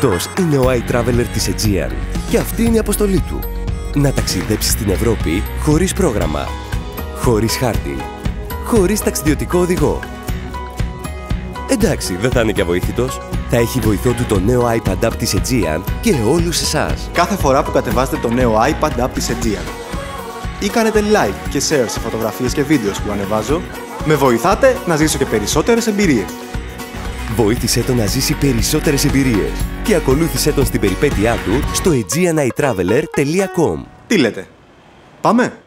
Αυτός είναι ο iTraveler της Aegean και αυτή είναι η αποστολή του. Να ταξιδέψεις στην Ευρώπη χωρίς πρόγραμμα, χωρίς χάρτη, χωρίς ταξιδιωτικό οδηγό. Εντάξει, δεν θα είναι και αβοήθητος. Θα έχει βοηθό του το νέο iPad App της Aegean και όλους εσάς. κάθε φορά που κατεβάζετε το νέο iPad App της Aegean. Ή κάνετε like και share σε φωτογραφίες και βίντεο που ανεβάζω, με βοηθάτε να ζήσω και περισσότερες εμπειρίες. Βοήθησέ τον να ζήσει περισσότερες εμπειρίες και ακολούθησέ τον στην περιπέτειά του στο aegeanitraveler.com Τι λέτε, πάμε!